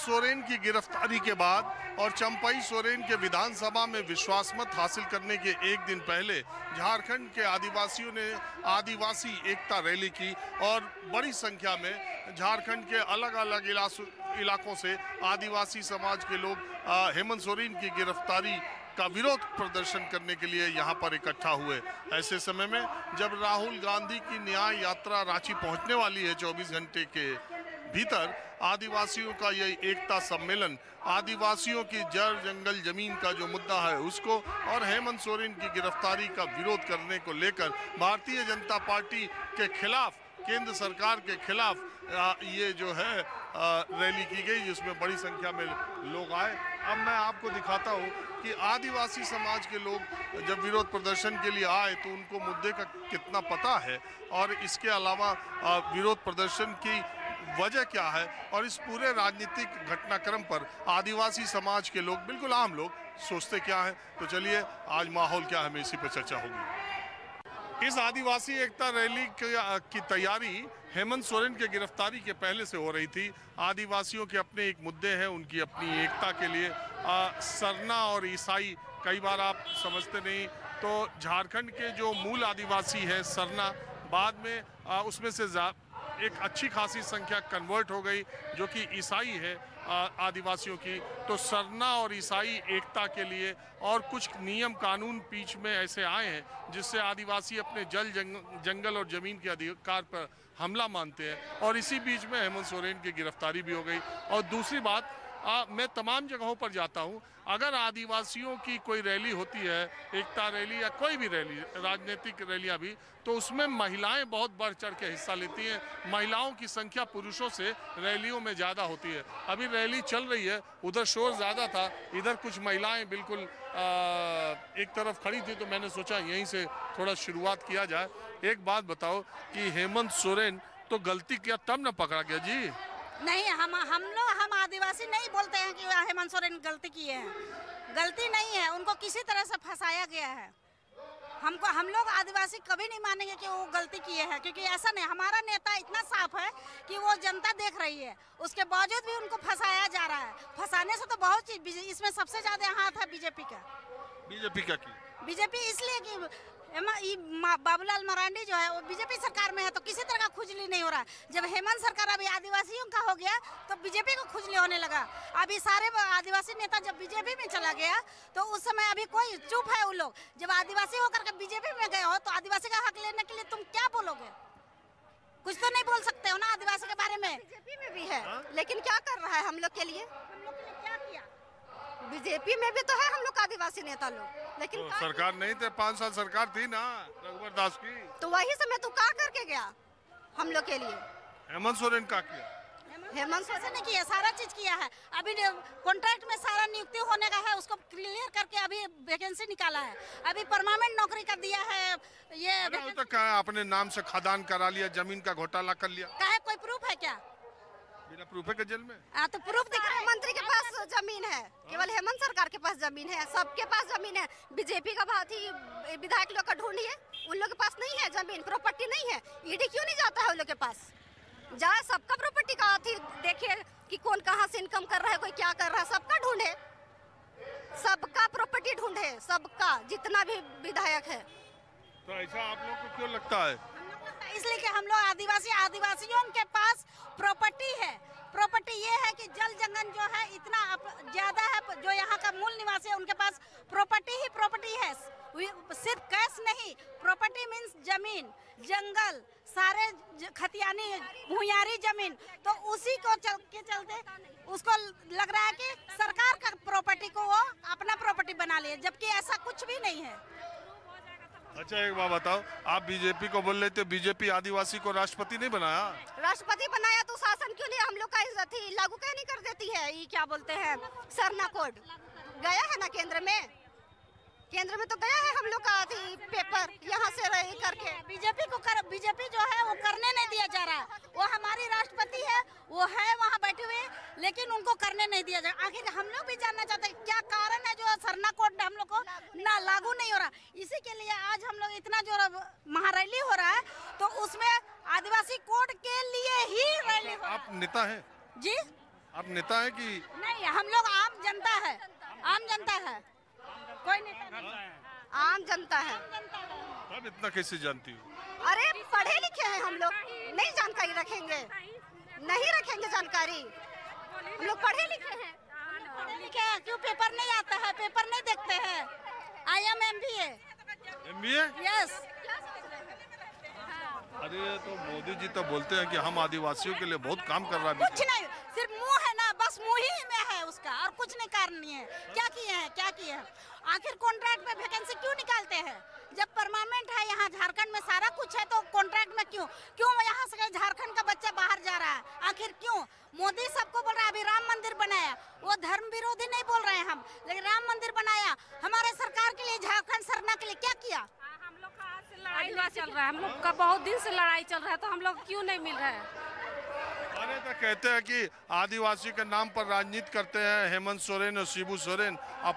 सोरेन की गिरफ्तारी के बाद और चंपई सोरेन के विधानसभा में विश्वास मत हासिल करने के एक दिन पहले झारखंड के आदिवासियों ने आदिवासी एकता रैली की और बड़ी संख्या में झारखंड के अलग अलग इलाकों से आदिवासी समाज के लोग हेमंत सोरेन की गिरफ्तारी का विरोध प्रदर्शन करने के लिए यहाँ पर इकट्ठा हुए। ऐसे समय में जब राहुल गांधी की न्याय यात्रा रांची पहुँचने वाली है 24 घंटे के भीतर आदिवासियों का यह एकता सम्मेलन, आदिवासियों की जड़ जंगल ज़मीन का जो मुद्दा है, उसको और हेमंत सोरेन की गिरफ्तारी का विरोध करने को लेकर भारतीय जनता पार्टी के खिलाफ, केंद्र सरकार के खिलाफ ये जो है रैली की गई, जिसमें बड़ी संख्या में लोग आए। अब मैं आपको दिखाता हूँ कि आदिवासी समाज के लोग जब विरोध प्रदर्शन के लिए आए तो उनको मुद्दे का कितना पता है, और इसके अलावा विरोध प्रदर्शन की वजह क्या है और इस पूरे राजनीतिक घटनाक्रम पर आदिवासी समाज के लोग बिल्कुल आम लोग सोचते क्या हैं? तो चलिए आज माहौल क्या है इसी पर चर्चा होगी। इस आदिवासी एकता रैली की तैयारी हेमंत सोरेन के गिरफ्तारी के पहले से हो रही थी। आदिवासियों के अपने एक मुद्दे हैं उनकी अपनी एकता के लिए। आ, सरना और ईसाई कई बार आप समझते नहीं। तो झारखंड के जो मूल आदिवासी हैं सरना बाद में आ, उसमें से एक अच्छी खासी संख्या कन्वर्ट हो गई जो कि ईसाई है आदिवासियों की। तो सरना और ईसाई एकता के लिए और कुछ नियम कानून बीच में ऐसे आए हैं जिससे आदिवासी अपने जल जंग, जंगल और ज़मीन के अधिकार पर हमला मानते हैं। और इसी बीच में हेमंत सोरेन की गिरफ्तारी भी हो गई। और दूसरी बात आ, मैं तमाम जगहों पर जाता हूँ। अगर आदिवासियों की कोई रैली होती है एकता रैली या कोई भी रैली राजनीतिक रैलियाँ भी तो उसमें महिलाएँ बहुत बढ़ चढ़ के हिस्सा लेती हैं। महिलाओं की संख्या पुरुषों से रैलियों में ज़्यादा होती है। अभी रैली चल रही है उधर शोर ज़्यादा था इधर कुछ महिलाएँ बिल्कुल आ, एक तरफ़ खड़ी थी तो मैंने सोचा यहीं से थोड़ा शुरुआत किया जाए। एक बात बताओ कि हेमंत सोरेन तो गलती किया तब न पकड़ा गया? जी। नहीं हम हम लोग हम आदिवासी नहीं बोलते हैं कि हेमंत सोरेन गलती किए हैं। गलती नहीं है उनको किसी तरह से फंसाया गया है। हमको हम लोग आदिवासी कभी नहीं मानेंगे कि वो गलती किए हैं क्योंकि ऐसा नहीं हमारा नेता इतना साफ़ है कि वो जनता देख रही है। उसके बावजूद भी उनको फंसाया जा रहा है। फंसाने से तो बहुत चीज़ इसमें सबसे ज़्यादा हाथ है बीजेपी का। बीजेपी का की? बीजेपी इसलिए कि बाबूलाल मरांडी जो है वो बीजेपी सरकार में है तो किसी तरह का खुजली नहीं हो रहा। जब हेमंत सरकार अभी आदिवासियों का हो गया तो बीजेपी को खुजली होने लगा। अभी सारे आदिवासी नेता जब बीजेपी में चला गया तो उस समय अभी कोई चुप है वो लोग? जब आदिवासी होकर के बीजेपी में गए हो तो आदिवासी का हक लेने के लिए तुम क्या बोलोगे? कुछ तो नहीं बोल सकते हो ना आदिवासी के बारे में? बीजेपी में भी है लेकिन क्या कर रहा है हम लोग के लिए? हम लोग के लिए क्या किया? बीजेपी में भी तो है हम लोग आदिवासी नेता लोग। लेकिन तो सरकार नहीं थे पाँच साल सरकार थी ना रघुवर दास की। तो वही समय तू का करके गया हम लोग के लिए। हेमंत सोरेन का किया? हेमंत सोरेन ने किया सारा चीज़ किया है। अभी कॉन्ट्रैक्ट में सारा नियुक्ति होने का है उसको क्लियर करके अभी वैकेंसी निकाला है। अभी परमानेंट नौकरी कर दिया है ये तो अपने नाम से खदान करा लिया ज़मीन का घोटाला कर लिया। क्या है कोई प्रूफ है क्या? बिना प्रूफ है जेल में? आ, तो प्रूफ दिखा मंत्री के पास ज़मीन है। केवल हेमंत सरकार के पास ज़मीन है सबके पास ज़मीन है। बीजेपी का बात ही विधायक लोग का ढूंढिए उन लोग के पास नहीं है ज़मीन प्रॉपर्टी नहीं है। ईडी क्यों नहीं जाता है उन लोग के पास? जाए सबका प्रॉपर्टी का थी देखे कि कौन कहाँ से इनकम कर रहा है कोई क्या कर रहा है सबका ढूंढे। सबका प्रॉपर्टी ढूंढे सबका जितना भी विधायक है। तो ऐसा आप लोग को क्यों लगता है? इसलिए कि हम लोग आदिवासी आदिवासियों के पास प्रॉपर्टी है। प्रॉपर्टी ये है कि जल जंगल जो है, इतना ज़्यादा है, जो यहाँ का मूल निवासी है, उनके पास प्रॉपर्टी ही प्रॉपर्टी है। सिर्फ़ कैश नहीं प्रॉपर्टी मीन्स ज़मीन, जंगल, सारे खतियानी, भूयारी ज़मीन। तो उसी को चल, के चलते उसको लग रहा है कि सरकार का प्रॉपर्टी को वो अपना प्रॉपर्टी बना लिए, जबकि ऐसा कुछ भी नहीं है। अच्छा एक बात बताओ, आप बीजेपी को बोल रहे थे बीजेपी आदिवासी को राष्ट्रपति नहीं बनाया? राष्ट्रपति बनाया तो शासन क्यों नहीं? हम लोग का इज़्ज़त ही लागू क्या नहीं कर देती है? ये क्या बोलते हैं? सरना कोड। गया है ना केंद्र में? केंद्र में तो गया है हम लोग का पेपर यहाँ से रही करके। बीजेपी को कर बीजेपी जो है वो करने नहीं दिया जा रहा। है वो हमारी राष्ट्रपति है वो है वहाँ बैठे हुए लेकिन उनको करने नहीं दिया जा रहा। आखिर हम लोग भी जानना चाहते हैं क्या कारण है जो सरना कोड हम लोग को ना लागू नहीं हो रहा? इसी के लिए आज हम लोग इतना जो महारैली हो रहा है तो उसमें आदिवासी कोड के लिए ही रैली आप नेता है? जी? आप नेता है कि नहीं हम लोग आम जनता है आम जनता है। कोई नेता नहीं। आम जनता है। आम अब इतना कैसे जानती हो? अरे पढ़े लिखे हैं हम लोग। नहीं जानकारी रखेंगे। नहीं रखेंगे जानकारी। हम लोग पढ़े लिखे हैं। पढ़े लिखे हैं। क्यों? पेपर नहीं आता है। पेपर नहीं देखते हैं। I am M B M B yes अरे तो मोदी जी तो बोलते हैं कि हम आदिवासियों के लिए बहुत काम कर रहा है। कुछ नहीं, सिर्फ़ मुँह है ना, बस मुँह ही में है उसका, और कुछ नहीं कारण नहीं है। क्या किए हैं, क्या किए हैं? आखिर कॉन्ट्रैक्ट में वैकेंसी क्यों निकालते हैं? जब परमानेंट है यहाँ झारखंड में सारा कुछ है तो कॉन्ट्रैक्ट में क्यों? क्यों यहाँ से झारखंड का बच्चा बाहर जा रहा है? आखिर क्यों? मोदी सबको बोल रहा है, अभी राम मंदिर बनाया। वो धर्म विरोधी नहीं बोल रहे हैं हम, लेकिन राम मंदिर बनाया। हमारे सरकार के लिए, झारखंड सरना के लिए क्या किया? चल रहा है। हम लोग का बहुत दिन से लड़ाई चल रहा है तो हम लोग क्यों नहीं मिल रहा है? अरे तो कहते हैं कि आदिवासी के नाम पर राजनीति करते हैं हेमंत सोरेन और शिबू सोरेन। अब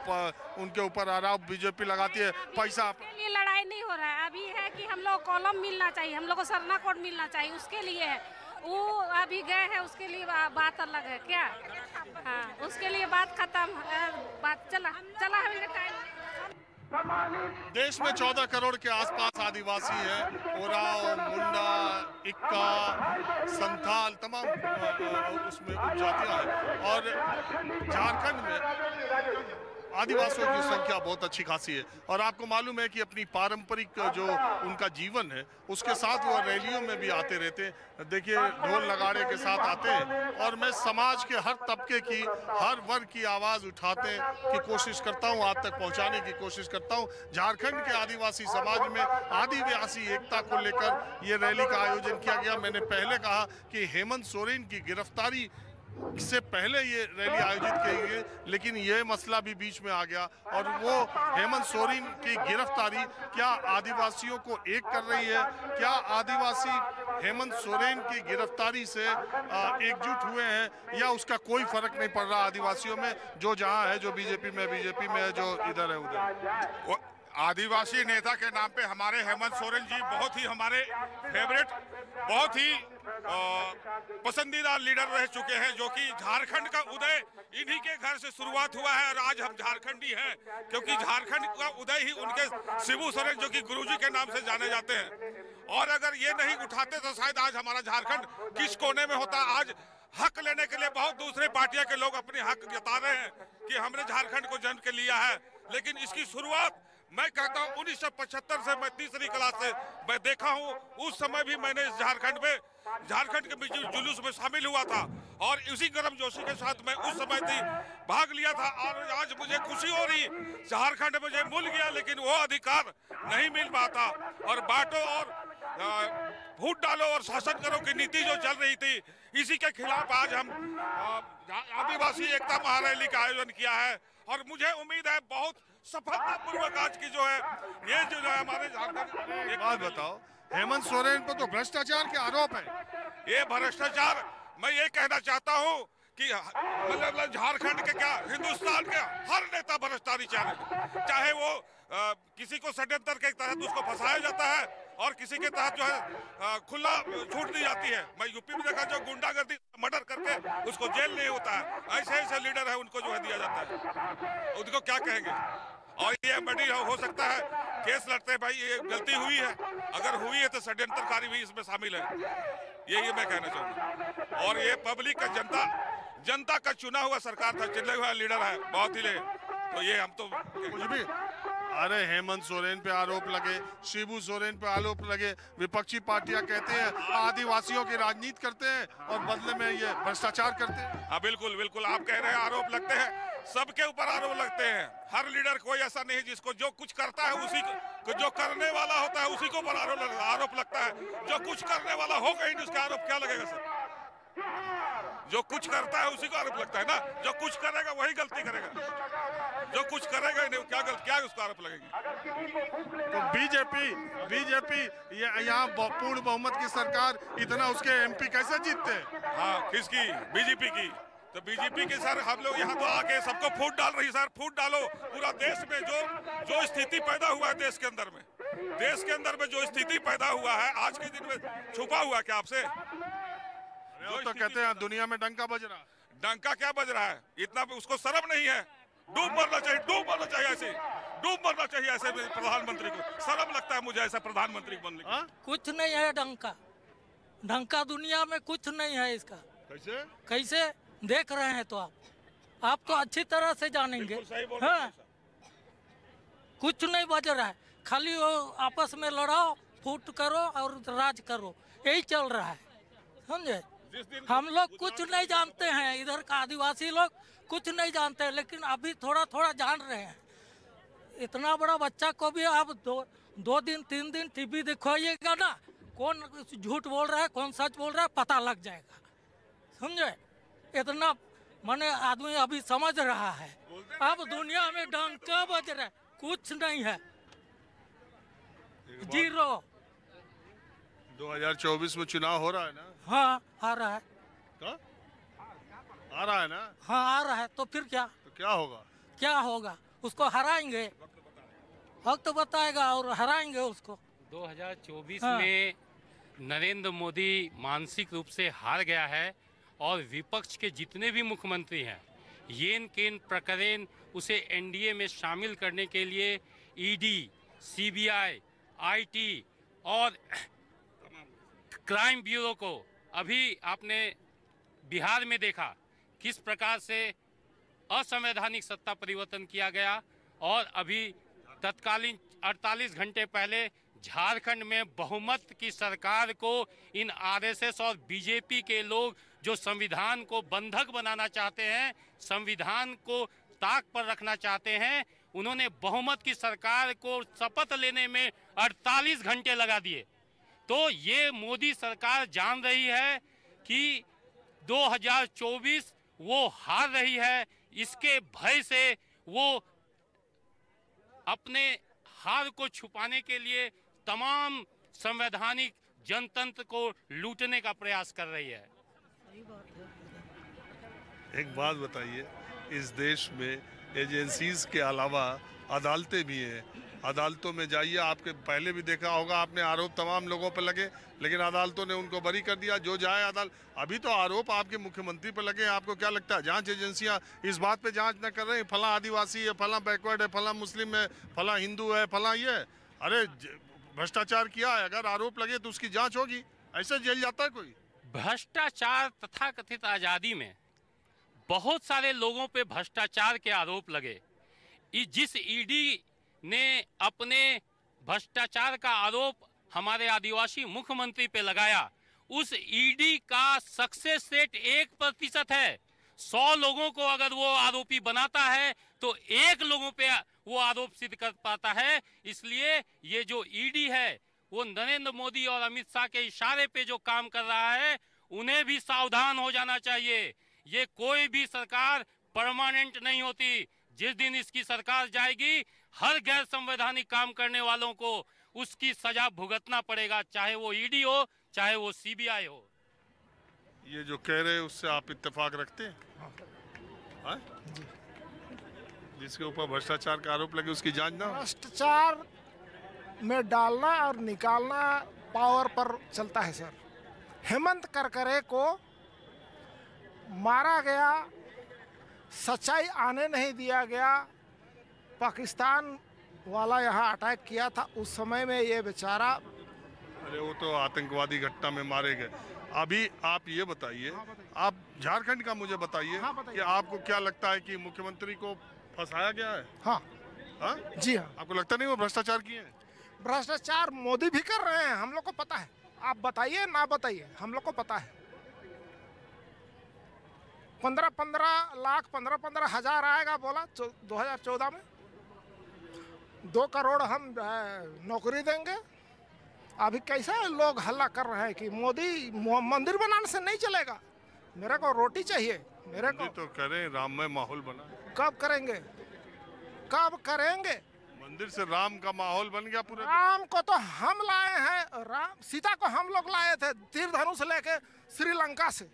उनके ऊपर आरोप बीजेपी लगाती है पैसा लिए लड़ाई नहीं हो रहा है। अभी है कि हम लोग कॉलम मिलना चाहिए हम लोग को सरना कोड मिलना चाहिए उसके लिए है। वो अभी गए हैं उसके लिए बात अलग है क्या? हाँ उसके लिए बात खत्म बात चला चला है टाइम देश में 14 करोड़ के आसपास आदिवासी हैं। ओराव मुंडा, इक्का, संथाल, तमाम उसमें उपजातियाँ हैं। और झारखंड में आदिवासियों की संख्या बहुत अच्छी खासी है। और आपको मालूम है कि अपनी पारंपरिक जो उनका जीवन है, उसके साथ वो रैलियों में भी आते रहते हैं। देखिए, ढोल नगाड़े के साथ आते हैं और मैं समाज के हर तबके की, हर वर्ग की आवाज़ उठाते की कोशिश करता हूँ, आप तक पहुँचाने की कोशिश करता हूँ। झारखंड के आदिवासी समाज में आदिवासी एकता को लेकर ये रैली का आयोजन किया गया। मैंने पहले कहा कि हेमंत सोरेन की गिरफ्तारी से पहले ये रैली आयोजित की गई लेकिन ये मसला भी बीच में आ गया। और वो हेमंत सोरेन की गिरफ्तारी क्या आदिवासियों को एक कर रही है? क्या आदिवासी हेमंत सोरेन की गिरफ्तारी से एकजुट हुए हैं? या उसका कोई फ़र्क नहीं पड़ रहा आदिवासियों में? जो जहाँ है, जो बीजेपी में बीजेपी में है, जो इधर है, उधर आदिवासी नेता के नाम पे हमारे हेमंत सोरेन जी बहुत ही हमारे फेवरेट बहुत ही पसंदीदा लीडर रह चुके हैं, जो कि झारखंड का उदय इन्हीं के घर से शुरुआत हुआ है और आज हम झारखंडी हैं, क्योंकि झारखंड का उदय ही उनके शिबू सोरेन जो कि गुरुजी के नाम से जाने जाते हैं। और अगर ये नहीं उठाते तो शायद आज हमारा झारखंड किस कोने में होता। आज हक लेने के लिए बहुत दूसरे पार्टियाँ के लोग अपने हक जता रहे हैं कि हमने झारखंड को जन्म के लिया है, लेकिन इसकी शुरुआत मैं कहता हूँ, उन्नीस सौ पचहत्तर से मैं तीसरी क्लास से मैं देखा हूँ, उस समय भी मैंने झारखंड में, झारखंड के बीच जुलूस में शामिल हुआ था। और इसी गर्म जोशी के साथ मैं उस समय थी भाग लिया था। और आज मुझे खुशी हो रही, झारखंड मुझे मिल गया, लेकिन वो अधिकार नहीं मिल पाता। और बांटो और फूट डालो और शासन करो की नीति जो चल रही थी, इसी के खिलाफ आज हम आदिवासी एकता महारैली का आयोजन किया है। और मुझे उम्मीद है बहुत सफलतापूर्वक आज की जो है ये जो है हमारे झारखंड एक बात बताओ हेमंत सोरेन पर तो भ्रष्टाचार के आरोप है। ये भ्रष्टाचार मैं ये कहना चाहता हूँ कि मतलब झारखंड के क्या हिंदुस्तान के हर नेता भ्रष्टाचार है। चाहे वो अ, किसी को षड्यंत्र के तहत उसको फंसाया जाता है और किसी के तहत जो है खुला छूट दी जाती है। मैं यूपी में देखा जो गुंडागर्दी मर्डर करके उसको जेल नहीं होता है ऐसे ऐसे लीडर है उनको जो है दिया जाता है। उनको क्या कहेंगे? और ये बड़ी हो, हो सकता है। केस लड़ते हैं भाई ये गलती हुई है। अगर हुई है तो षड्यंत्रकारी भी इसमें शामिल है। यही मैं कहना चाहूँगा। और ये पब्लिक का जनता जनता का चुना हुआ सरकार था चुना हुआ लीडर है बहुत ही ले। तो ये हम तो कुछ भी। अरे हेमंत सोरेन पे आरोप लगे शिबू सोरेन पे आरोप लगे विपक्षी पार्टियाँ कहते हैं आदिवासियों की राजनीति करते हैं और बदले में ये भ्रष्टाचार करते हैं। हाँ बिल्कुल बिल्कुल आप कह रहे हैं आरोप लगते हैं। सबके ऊपर आरोप लगते हैं। हर लीडर कोई ऐसा नहीं जिसको जो कुछ करता है उसी को जो करने वाला होता है उसी को ऊपर आरोप लग- आरोप लगता है। जो कुछ करने वाला होगा ही नहीं उसका आरोप क्या लगेगा सर? जो कुछ करता है उसी को आरोप लगता है ना? जो कुछ करेगा वही गलती करेगा। जो कुछ करेगा ही नहीं क्या गलत क्या उसको आरोप लगेगी? तो बीजेपी बीजेपी यहाँ पूर्ण बहुमत की सरकार इतना उसके एमपी कैसे जीतते? हैं हाँ किसकी? बीजेपी की। तो बीजेपी की सर हम लोग यहाँ तो आके सबको फूट डाल रही सर। फूट डालो। पूरा देश में जो जो स्थिति पैदा हुआ है देश के अंदर में। देश के अंदर में जो स्थिति पैदा हुआ है आज के दिन में छुपा हुआ क्या आपसे? तो कहते हैं दुनिया में डंका बज रहा डंका क्या बज रहा है? इतना उसको शर्म नहीं है। डूब मरना चाहिए डूब मरना चाहिए ऐसे। डूब मरना चाहिए ऐसे प्रधानमंत्री को। शर्म लगता है मुझे ऐसा प्रधानमंत्री बनने? कुछ नहीं है डंका। डंका दुनिया में कुछ नहीं है इसका। कैसे? कैसे? देख रहे हैं तो आप। आप तो अच्छी तरह से जानेंगे। हैं। हाँ कुछ नहीं बज रहा है। खाली वो आपस में लड़ाओ फूट करो और राज करो। यही चल रहा है। समझे? हम लोग कुछ नहीं जानते हैं। इधर का आदिवासी लोग कुछ नहीं जानते हैं लेकिन अभी थोड़ा थोड़ा जान रहे हैं। इतना बड़ा बच्चा को भी आप दो दो दिन तीन दिन टीवी दिखवाइएगा ना। कौन झूठ बोल रहा है कौन सच बोल रहा है पता लग जाएगा। समझे? इतना माने आदमी अभी समझ रहा है। अब दुनिया में डंका बज रहा है कुछ नहीं है। ज़ीरो। 2024 में चुनाव हो रहा है ना? हाँ आ रहा है। का? आ रहा है ना? हाँ आ रहा है तो फिर क्या? तो क्या होगा? क्या होगा? उसको हराएँगे। वक्त बताएगा और हराएँगे उसको। 2024 हाँ। में नरेंद्र मोदी मानसिक रूप से हार गया है। और विपक्ष के जितने भी मुख्यमंत्री हैं येन केन प्रकरण उसे एनडीए में शामिल करने के लिए ईडी, सीबीआई, आईटी और क्राइम ब्यूरो को अभी आपने बिहार में देखा किस प्रकार से असंवैधानिक सत्ता परिवर्तन किया गया और अभी तत्कालीन 48 घंटे पहले झारखंड में बहुमत की सरकार को इन आरएसएस और बीजेपी के लोग जो संविधान को बंधक बनाना चाहते हैं, संविधान को ताक पर रखना चाहते हैं, उन्होंने बहुमत की सरकार को शपथ लेने में 48 घंटे लगा दिए। तो ये मोदी सरकार जान रही है कि 2024 वो हार रही है, इसके भय से वो अपने हार को छुपाने के लिए तमाम संवैधानिक जनतंत्र को लूटने का प्रयास कर रही है। एक बात बताइए, इस देश में एजेंसीज के अलावा अदालतें भी हैं। अदालतों में जाइए, आपके पहले भी देखा होगा, आपने आरोप तमाम लोगों पर लगे, लेकिन अदालतों ने उनको बरी कर दिया। जो जाए अदालत अभी तो आरोप आपके मुख्यमंत्री पर लगे आपको क्या लगता है, जाँच एजेंसियाँ इस बात पे जाँच न कर रही फला आदिवासी है, फला बैकवर्ड है, फला मुस्लिम है, फला हिंदू है, फला ये। अरे भ्रष्टाचार किया है, अगर आरोप लगे तो उसकी जाँच होगी। ऐसे जेल जाता है कोई? भ्रष्टाचार तथा कथित आज़ादी में बहुत सारे लोगों पे भ्रष्टाचार के आरोप लगे। जिस ईडी ने अपने भ्रष्टाचार का आरोप हमारे आदिवासी मुख्यमंत्री पे लगाया, उस ईडी का सक्सेस रेट एक प्रतिशत है। सौ लोगों को अगर वो आरोपी बनाता है तो एक लोगों पे वो आरोप सिद्ध कर पाता है। इसलिए ये जो ईडी है, वो नरेंद्र मोदी और अमित शाह के इशारे पे जो काम कर रहा है, उन्हें भी सावधान हो जाना चाहिए। ये कोई भी सरकार परमानेंट नहीं होती। जिस दिन इसकी सरकार जाएगी हर गैर संवैधानिक काम करने वालों को उसकी सजा भुगतना पड़ेगा चाहे वो ईडी हो चाहे वो सीबीआई हो। ये जो कह रहे हैं उससे आप इत्तेफाक रखते हैं? हाँ? जिसके ऊपर भ्रष्टाचार का आरोप लगे उसकी जाँच ना भ्रष्टाचार में डालना और निकालना पावर पर चलता है सर। हेमंत करकरे को मारा गया सच्चाई आने नहीं दिया गया। पाकिस्तान वाला यहाँ अटैक किया था उस समय में ये बेचारा अरे वो तो आतंकवादी घटना में मारे गए। अभी आप ये बताइए आप झारखंड का मुझे बताइए हाँ, कि आपको क्या लगता है कि मुख्यमंत्री को फंसाया गया है? हाँ। हाँ? जी हाँ। आपको लगता नहीं वो भ्रष्टाचार किए हैं? भ्रष्टाचार मोदी भी कर रहे हैं हम लोग को पता है। आप बताइए ना बताइए हम लोग को पता है। पंद्रह पंद्रह लाख पंद्रह पंद्रह हज़ार आएगा बोला दो हज़ार चौदह में। दो करोड़ हम नौकरी देंगे। अभी कैसे लोग हल्ला कर रहे हैं कि मोदी मंदिर बनाने से नहीं चलेगा? मेरे को रोटी चाहिए मेरे को। तो करें राममय माहौल बना। कब करेंगे? कब करेंगे? मंदिर से राम का माहौल बन गया पूरे। राम को तो हम लाए हैं राम सीता को हम लोग लाए थे तीर धनुष लेके श्रीलंका से।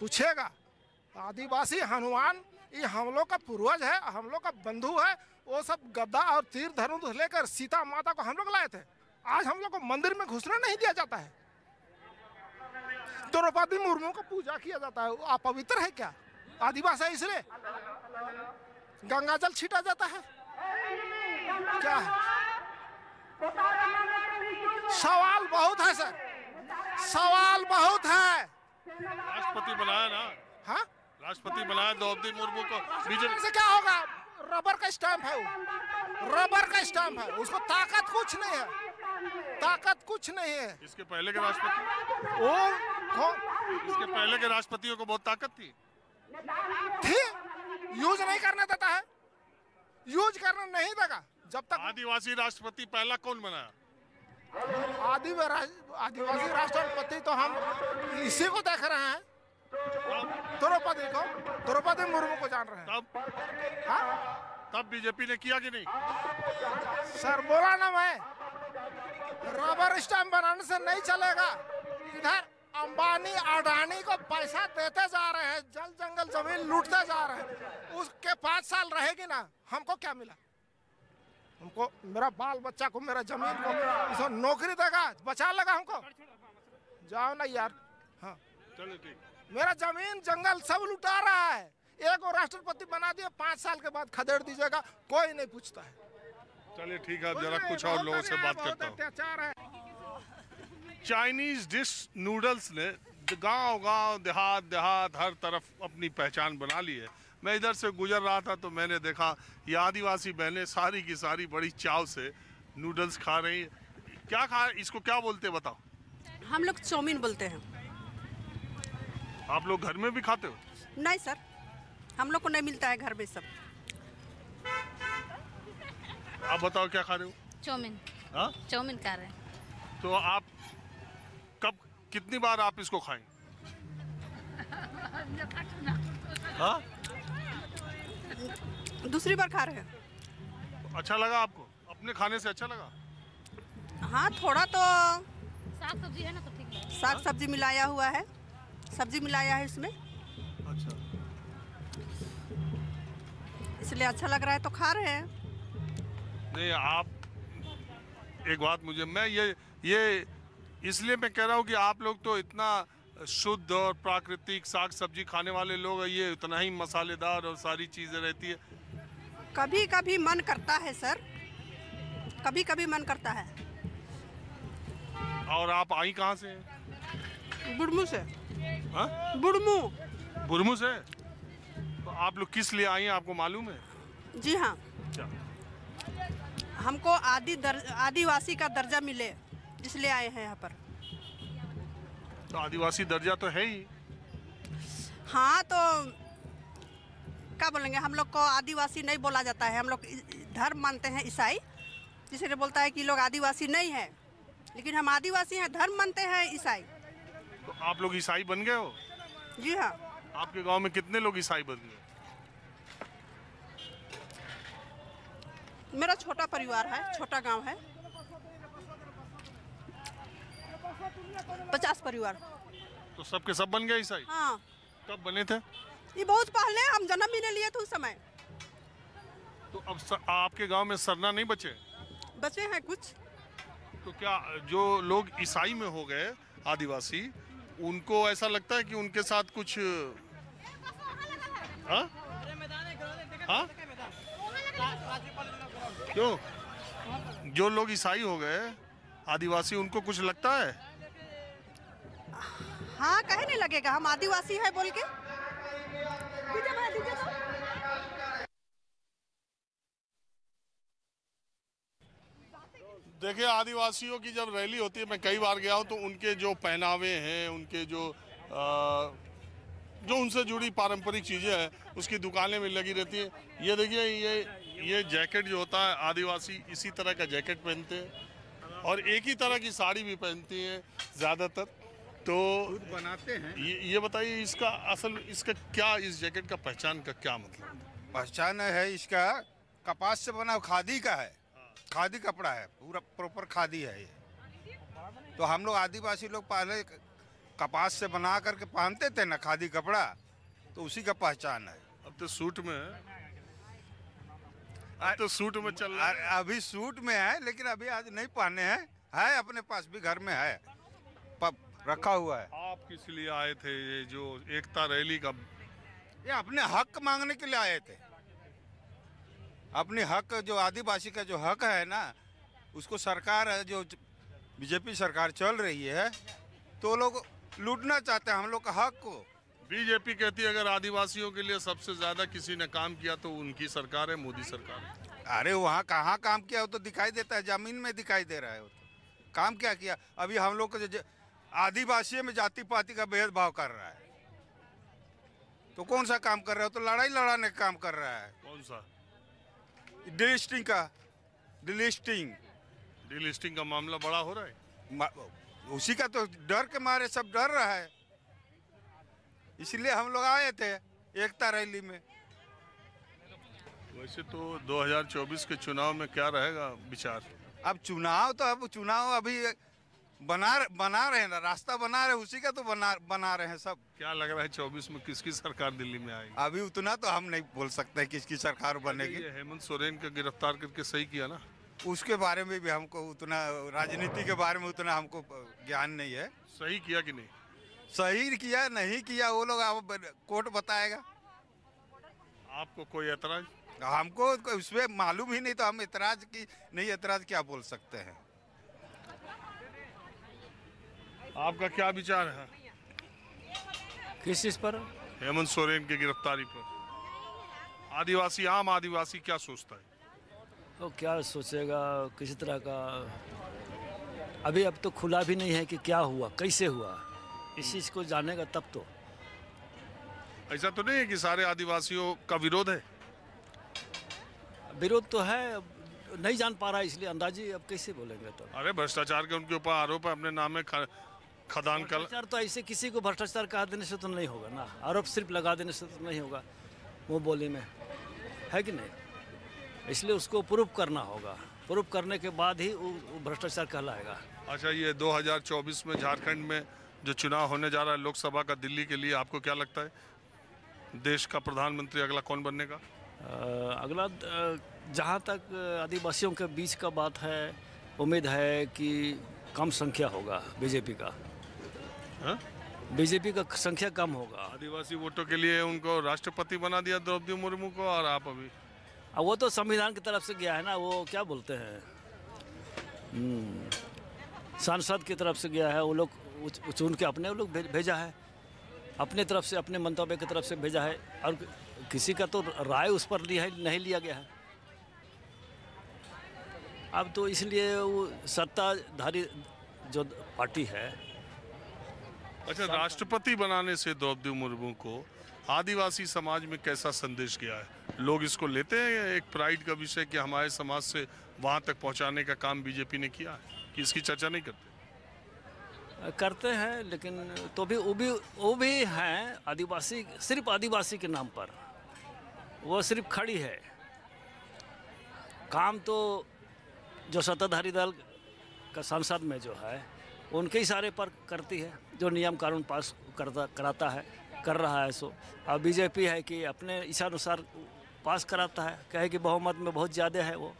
पूछेगा, आदिवासी हनुमान, ये हम लोग का पूर्वज है, हम लोग का बंधु है, वो सब गद्दा और तीर धनुष लेकर सीता माता को हम लोग लाए थे। आज हम लोग को मंदिर में घुसने नहीं दिया जाता है। द्रौपदी मुर्मू का पूजा किया जाता है, वो अपवित्र है क्या? आदिवासी इसलिए? गंगा जल छीटा जाता है। क्या है? सवाल बहुत है, सर। सवाल बहुत है। राष्ट्रपति बनाया ना। हाँ? राष्ट्रपति बनाया द्रौपदी मुर्मू को। बीजेपी से क्या होगा? रबर का स्टैम्प है वो। रबर का स्टैम्प है। उसको ताकत कुछ नहीं है। ताकत कुछ नहीं है। इसके पहले के राष्ट्रपति वो इसके पहले के राष्ट्रपतियों को बहुत ताकत थी। थी? यूज़ नहीं करने देता है। यूज़ करने नहीं देगा। जब तक आदिवासी राष्ट्रपति पहला कौन बनाया आदिवासी आदिवासी राष्ट्रपति तो हम इसी को देख रहे हैं। द्रौपदी को द्रौपदी मुर्मू को जान रहे हैं। तब हाँ? तब बीजेपी ने किया कि नहीं? सर बोला ना मैं रबर स्टैम्प बनाने से नहीं चलेगा। इधर अंबानी अडानी को पैसा देते जा रहे हैं जल जंगल ज़मीन लूटते जा रहे हैं। उसके पाँच साल रहेगी ना हमको क्या मिला? हमको मेरा बाल बच्चा को मेरा ज़मीन को इसको नौकरी देगा बचा लगा हमको। जाओ ना यार। हाँ। चलो ठीक। मेरा ज़मीन जंगल सब लुटा रहा है। एक और राष्ट्रपति बना दिए पाँच साल के बाद खदेड़ दीजिएगा कोई नहीं पूछता है। चलिए ठीक है जरा कुछ और लोगों से बात करता हूँ। है। चाइनीज़ डिश नूडल्स ने गाँव गाँव देहात देहात हर तरफ़ अपनी पहचान बना ली है। मैं इधर से गुजर रहा था तो मैंने देखा ये आदिवासी बहनें सारी की सारी बड़ी चाव से नूडल्स खा रही हैं। क्या खा इसको क्या बोलते हैं बताओ? हम लोग चाउमीन बोलते हैं। आप लोग घर में भी खाते हो? नहीं सर हम लोग को नहीं मिलता है घर में सब। आप बताओ क्या खा रहे हो? चाउमीन हाँ? चाउमीन खा रहे हैं। तो आप कब कितनी बार आप इसको खाएँ? हाँ? दूसरी बार खा रहे हैं। अच्छा लगा आपको? अपने खाने से अच्छा लगा? हाँ थोड़ा तो साग सब्ज़ी है ना तो ठीक है। साग सब्ज़ी मिलाया हुआ है। सब्ज़ी मिलाया है इसमें। अच्छा। इसलिए अच्छा लग रहा है तो खा रहे हैं। नहीं आप एक बात मुझे मैं ये ये इसलिए मैं कह रहा हूँ कि आप लोग तो इतना शुद्ध और प्राकृतिक साग सब्ज़ी खाने वाले लोग ये उतना ही मसालेदार और सारी चीज़ें रहती है। कभी कभी मन करता है सर। कभी कभी मन करता है। और आप आई कहाँ से बुड़मू से। हाँ? बुड़मू। से? तो आप लोग किस लिए आई हैं आपको मालूम है? जी हाँ। क्या हमको आदि दर, आदिवासी का दर्जा मिले इसलिए आए हैं यहाँ पर। तो आदिवासी दर्जा तो है ही। हाँ तो क्या बोलेंगे हम लोग को आदिवासी नहीं बोला जाता है। हम लोग धर्म मानते हैं ईसाई जिसलिए बोलता है कि लोग आदिवासी नहीं है लेकिन हम आदिवासी हैं धर्म मानते हैं ईसाई। तो आप लोग ईसाई बन गए हो? जी हाँ। आपके गाँव में कितने लोग ईसाई बन गए? मेरा छोटा परिवार है छोटा गाँव है। पचास परिवार। तो सबके सब बन गए ईसाई हाँ। कब बने थे? ये बहुत पहले हम जन्म भी नहीं लिए थे उस समय। तो अब स, आपके गाँव में सरना नहीं बचे? बचे हैं कुछ। तो क्या जो लोग ईसाई में हो गए आदिवासी उनको ऐसा लगता है कि उनके साथ कुछ हाँ? हाँ? क्यों? जो लोग ईसाई हो गए आदिवासी उनको कुछ लगता है? हाँ कहे नहीं लगेगा हम आदिवासी है बोल के। भाई, तो। देखिए आदिवासियों की जब रैली होती है मैं कई बार गया हूँ तो उनके जो पहनावे हैं उनके जो अ, जो उनसे जुड़ी पारंपरिक चीज़ें हैं उसकी दुकानें में लगी रहती हैं। ये देखिए ये ये जैकेट जो होता है आदिवासी इसी तरह का जैकेट पहनते हैं और एक ही तरह की साड़ी भी पहनती हैं ज़्यादातर। तो बनाते हैं। ये ये बताइए इसका असल इसका क्या इस जैकेट का पहचान का क्या मतलब? पहचान है इसका कपास से बना खादी का है। खादी कपड़ा है पूरा प्रॉपर खादी है ये। तो हम लोग आदिवासी लोग पहले कपास से बना करके पहनते थे ना खादी कपड़ा तो उसी का पहचान है। अब तो सूट में अब तो सूट में चल रहा है। अरे अभी सूट में है लेकिन अभी आज नहीं पहने हैं। है अपने पास भी घर में है। रखा हुआ है। आप किस लिए आए थे? ये जो एकता रैली का ये अपने हक मांगने के लिए आए थे। अपने हक जो आदिवासी का जो हक है ना उसको सरकार जो बीजेपी सरकार चल रही है तो लोग लूटना चाहते हैं हम लोग का हक को। बीजेपी कहती है अगर आदिवासियों के लिए सबसे ज़्यादा किसी ने काम किया तो उनकी सरकार है मोदी सरकार है। अरे वहाँ कहाँ काम किया वो तो दिखाई देता है ज़मीन में दिखाई दे रहा है वो तो। काम क्या किया? अभी हम लोग को जो आदिवासी में जाति पाति का भेदभाव कर रहा है। तो कौन सा काम कर रहा है? तो लड़ाई लड़ाने का काम कर रहा है। कौन सा? डिलिस्टिंग का। डिलिस्टिंग डिलिस्टिंग का मामला बड़ा हो रहा है? उसी का तो डर के मारे सब डर रहा है। इसलिए हम लोग आए थे एकता रैली में। वैसे तो 2024 के चुनाव में क्या रहेगा विचार? अब चुनाव तो अब चुनाव अभी बना बना रहे हैं ना रास्ता बना रहे हैं उसी का तो बना बना रहे हैं सब। क्या लग रहा है 24 में किसकी सरकार दिल्ली में आएगी? अभी उतना तो हम नहीं बोल सकते किसकी सरकार बनेगी। हेमंत सोरेन का गिरफ़्तार करके सही किया ना? उसके बारे में भी हमको उतना राजनीति के बारे में उतना हमको ज्ञान नहीं है। सही किया कि नहीं? सही किया नहीं किया वो लोग अब कोर्ट बताएगा। आपको कोई एतराज़ हमको उसमें मालूम ही नहीं तो हम एतराज़ की नहीं एतराज़ क्या बोल सकते हैं? आपका क्या विचार है? किस चीज़ पर? हेमंत सोरेन की गिरफ्तारी पर। आदिवासी आम आदिवासी क्या सोचता है? वो क्या सोचेगा? किसी तरह का अभी अब तो खुला भी नहीं है कि क्या हुआ कैसे हुआ? इस चीज़ को जानेगा तब तो। ऐसा तो नहीं है कि सारे आदिवासियों का विरोध है? विरोध तो है नहीं जान पा रहा है इसलिए अंदाजी अब कैसे बोलेंगे तो अरे भ्रष्टाचार के उनके ऊपर आरोप है अपने नाम में खदान कल भ्रष्टाचार तो ऐसे किसी को भ्रष्टाचार कहा देने से तो नहीं होगा ना। आरोप सिर्फ़ लगा देने से तो नहीं होगा वो बोली में। है कि नहीं? इसलिए उसको प्रूफ करना होगा। प्रूफ करने के बाद ही वो भ्रष्टाचार कहलाएगा। अच्छा ये 2024 में झारखंड में जो चुनाव होने जा रहा है लोकसभा का दिल्ली के लिए आपको क्या लगता है? देश का प्रधानमंत्री अगला कौन बनने का अगला जहाँ तक आदिवासियों के बीच का बात है उम्मीद है कि कम संख्या होगा बीजेपी का। हाँ? बीजेपी का संख्या कम होगा। आदिवासी वोटों के लिए उनको राष्ट्रपति बना दिया द्रौपदी मुर्मू को और आप अभी। अब वो तो संविधान की तरफ़ से गया है ना वो क्या बोलते हैं? हम्म, सांसद की तरफ़ से गया है वो लोग चुन के अपने वो लोग भेजा है। अपने तरफ़ से अपने मंतव्य की तरफ़ से भेजा है और किसी का तो राय उस पर लिया नहीं लिया गया है। अब तो इसलिए वो सत्ताधारी जो पार्टी है अच्छा राष्ट्रपति बनाने से द्रौपदी मुर्मू को आदिवासी समाज में कैसा संदेश गया है? लोग इसको लेते हैं एक प्राइड का विषय कि हमारे समाज से वहाँ तक पहुँचाने का काम बीजेपी ने किया है? कि इसकी चर्चा नहीं करते? करते हैं, लेकिन तो भी, वो भी वो भी हैं आदिवासी, सिर्फ़ आदिवासी के नाम पर। वो सिर्फ़ खड़ी है। काम तो जो सत्ताधारी दल का सांसद में जो है उनके इशारे पर करती है जो नियम कानून पास करता कराता है कर रहा है सो। अब बीजेपी है कि अपने इच्छानुसार पास कराता है कहे कि बहुमत में बहुत ज़्यादा है वो।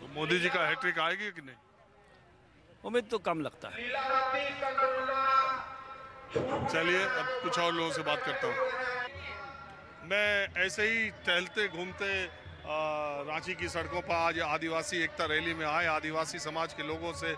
तो मोदी जी का हैट्रिक आएगी कि नहीं? उम्मीद तो कम लगता है। चलिए अब कुछ और लोगों से बात करता हूँ। मैं ऐसे ही टहलते घूमते रांची की सड़कों पर आज आदिवासी एकता रैली में आए। आदिवासी समाज के लोगों से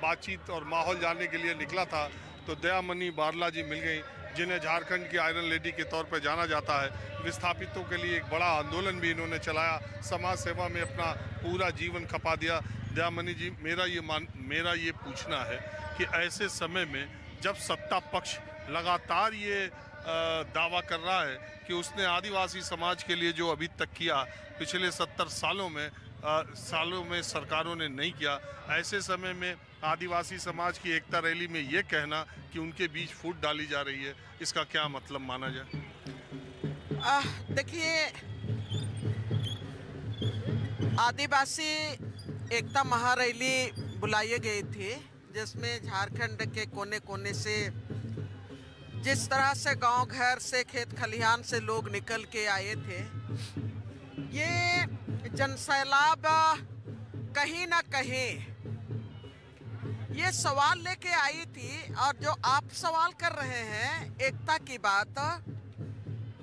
बातचीत और माहौल जानने के लिए निकला था तो दयामणि बारला जी मिल गई, जिन्हें झारखंड की आयरन लेडी के तौर पर जाना जाता है। विस्थापितों के लिए एक बड़ा आंदोलन भी इन्होंने चलाया। समाज सेवा में अपना पूरा जीवन खपा दिया। दयामणि जी, मेरा ये मान, मेरा ये पूछना है कि ऐसे समय में जब सत्ता पक्ष लगातार ये दावा कर रहा है कि उसने आदिवासी समाज के लिए जो अभी तक किया पिछले सत्तर सालों में अ, सालों में सरकारों ने नहीं किया। ऐसे समय में आदिवासी समाज की एकता रैली में ये कहना कि उनके बीच फूट डाली जा रही है इसका क्या मतलब माना जाए? देखिए आदिवासी एकता महारैली बुलाई गई थी जिसमें झारखंड के कोने कोने से जिस तरह से गाँव घर से खेत खलिहान से लोग निकल के आए थे, ये जनसैलाब कहीं ना कहीं ये सवाल लेके आई थी और जो आप सवाल कर रहे हैं, एकता की बात